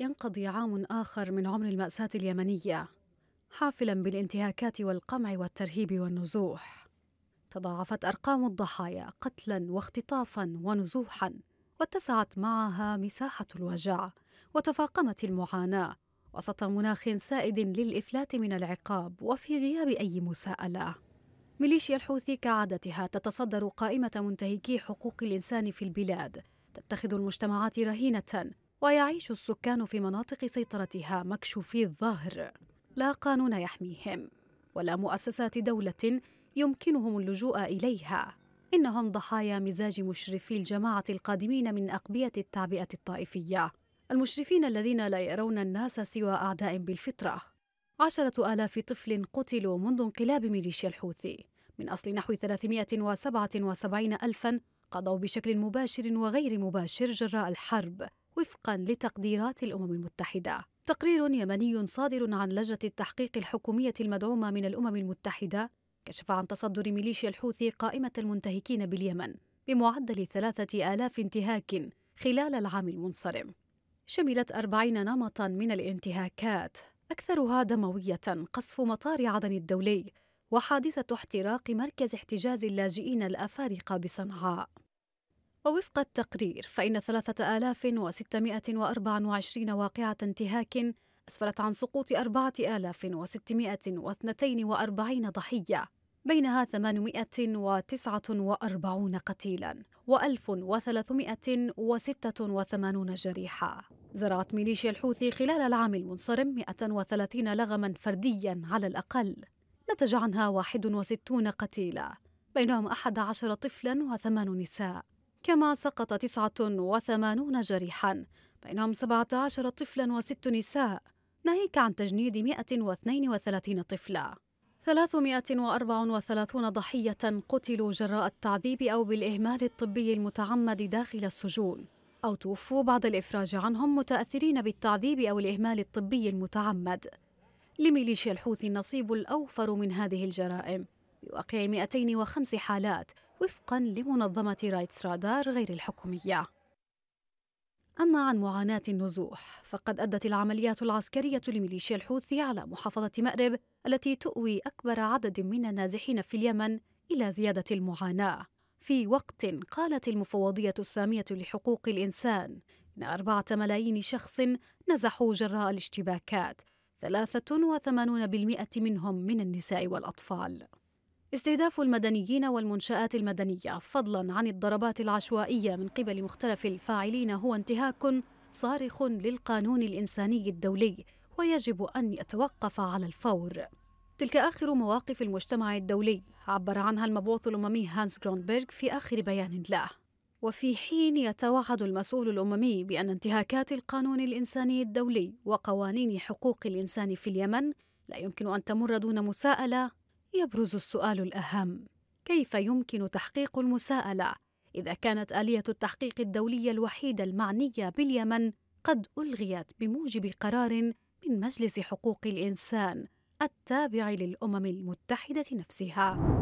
ينقضي عام آخر من عمر المأساة اليمنية حافلا بالانتهاكات والقمع والترهيب والنزوح. تضاعفت أرقام الضحايا قتلا واختطافا ونزوحا واتسعت معها مساحة الوجع وتفاقمت المعاناة. وسط مناخ سائد للإفلات من العقاب وفي غياب أي مساءلة. ميليشيا الحوثي كعادتها تتصدر قائمة منتهكي حقوق الإنسان في البلاد. تتخذ المجتمعات رهينة ويعيش السكان في مناطق سيطرتها مكشوفي الظاهر لا قانون يحميهم ولا مؤسسات دولة يمكنهم اللجوء إليها. إنهم ضحايا مزاج مشرفي الجماعة القادمين من أقبية التعبئة الطائفية. المشرفين الذين لا يرون الناس سوى أعداء بالفطرة. عشرة آلاف طفل قتلوا منذ انقلاب ميليشيا الحوثي. من أصل نحو 377 ألفاً قضوا بشكل مباشر وغير مباشر جراء الحرب. وفقا لتقديرات الأمم المتحدة. تقرير يمني صادر عن لجنة التحقيق الحكومية المدعومة من الأمم المتحدة كشف عن تصدر ميليشيا الحوثي قائمة المنتهكين باليمن بمعدل ثلاثة آلاف انتهاك خلال العام المنصرم. شملت أربعين نمطا من الانتهاكات أكثرها دموية قصف مطار عدن الدولي وحادثة احتراق مركز احتجاز اللاجئين الأفارقة بصنعاء. ووفق التقرير فإن 3624 واقعة انتهاك أسفرت عن سقوط 4642 ضحية بينها 849 قتيلا و1386 جريحا. زرعت ميليشيا الحوثي خلال العام المنصرم 130 لغما فرديا على الأقل. نتج عنها 61 قتيلا بينهم 11 طفلا وثمان نساء. كما سقط 89 جريحا بينهم 17 طفلا وست نساء. ناهيك عن تجنيد 132 طفلا 334 ضحية قتلوا جراء التعذيب أو بالإهمال الطبي المتعمد داخل السجون أو توفوا بعد الإفراج عنهم متأثرين بالتعذيب أو الإهمال الطبي المتعمد. لميليشيا الحوثي النصيب الأوفر من هذه الجرائم. بواقع 205 حالات وفقا لمنظمة رايتس رادار غير الحكومية. أما عن معاناة النزوح فقد أدت العمليات العسكرية لميليشيا الحوثي على محافظة مأرب التي تؤوي أكبر عدد من النازحين في اليمن إلى زيادة المعاناة. في وقت قالت المفوضية السامية لحقوق الإنسان إن أربعة ملايين شخص نزحوا جراء الاشتباكات 83% منهم من النساء والأطفال. استهداف المدنيين والمنشآت المدنية. فضلا عن الضربات العشوائية من قبل مختلف الفاعلين هو انتهاك صارخ للقانون الإنساني الدولي ويجب أن يتوقف على الفور. تلك آخر مواقف المجتمع الدولي. عبر عنها المبعوث الأممي هانس جرونبرغ في آخر بيان له. وفي حين يتوعد المسؤول الأممي بأن انتهاكات القانون الإنساني الدولي وقوانين حقوق الإنسان في اليمن لا يمكن أن تمر دون مساءلة يبرز السؤال الأهم كيف يمكن تحقيق المساءلة؟ إذا كانت آلية التحقيق الدولية الوحيدة المعنية باليمن قد ألغيت بموجب قرار من مجلس حقوق الإنسان التابع للأمم المتحدة نفسها.